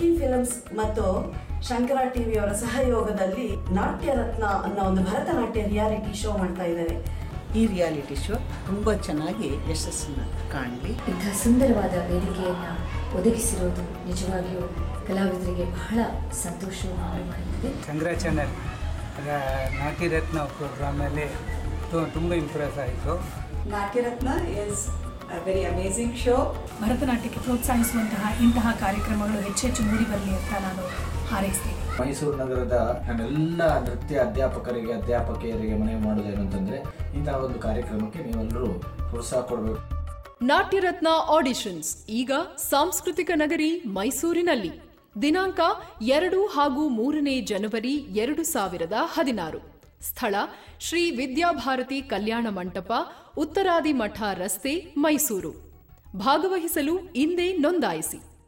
Lucky films ಮತ್ತು ಶಂಕರ ಟಿವಿಯವರ ಸಹಯೋಗದಲ್ಲಿ ನಾಟ್ಯ ರತ್ನ ಅನ್ನೋ ಒಂದು ಭರತನಾಟ್ಯ ರಿಯಾಲಿಟಿ ಶೋ ಮಾಡ್ತಾ ಇದ್ದಾರೆ. ಈ ರಿಯಾಲಿಟಿ ಶೋ ತುಂಬ ಚೆನ್ನಾಗಿ ಯಶಸ್ಸನ್ನು ಕಾಣಲಿ. ಇಂಥ ಸುಂದರವಾದ ವೇದಿಕೆಯನ್ನು ಒದಗಿಸಿರೋದು ನಿಜವಾಗಿಯೂ ಕಲಾವಿದರಿಗೆ ಬಹಳ ಸಂತೋಷವನ್ನು ಮಾಡಿದೆ ಚಂದ್ರ ಚಾನಲ್ ನಾಟ್ಯರತ್ನ ರತ್ನ ಪ್ರೋಗ್ರಾಮಲ್ಲಿ ತುಂಬ ಇಂಪ್ರೆಸ್ ಆಯಿತು. Natyaratna is very amazing show ಭರತನಾಟ್ಯಕ್ಕೆ ಪ್ರೋತ್ಸಾಹಿಸುವಂತಹ ಇಂತಹ ಕಾರ್ಯಕ್ರಮಗಳು ಹೆಚ್ಚೆಚ್ಚು ಮೂಡಿ ಬರಲಿ ಅಂತ ನಾನು ಹಾರೈಸ್ತೀನಿ. ಮೈಸೂರು ನಗರದ ನಮ್ಮೆಲ್ಲ ನೃತ್ಯ ಅಧ್ಯಾಪಕರಿಗೆ ಅಧ್ಯಾಪಕಿಯರಿಗೆ ಮನವಿ ಮಾಡೋದೇನು ಅಂತಂದ್ರೆ ಇಂತಹ ಒಂದು ಕಾರ್ಯಕ್ರಮಕ್ಕೆ ನೀವೆಲ್ಲರೂ ಪ್ರೋತ್ಸಾಹ ಕೊಡಬೇಕು. ನಾಟ್ಯರತ್ನ ಆಡಿಷನ್ಸ್ ಈಗ ಸಾಂಸ್ಕೃತಿಕ ನಗರಿ ಮೈಸೂರಿನಲ್ಲಿ. ದಿನಾಂಕ ಎರಡು ಹಾಗೂ ಮೂರನೇ ಜನವರಿ ಎರಡು ಸಾವಿರದ ಹದಿನಾರು. ಸ್ಥಳ ಶ್ರೀ ವಿದ್ಯಾಭಾರತಿ ಕಲ್ಯಾಣ ಮಂಟಪ ಉತ್ತರಾದಿ ಮಠ ರಸ್ತೆ ಮೈಸೂರು. ಭಾಗವಹಿಸಲು ಇಂದೇ ನೋಂದಾಯಿಸಿ.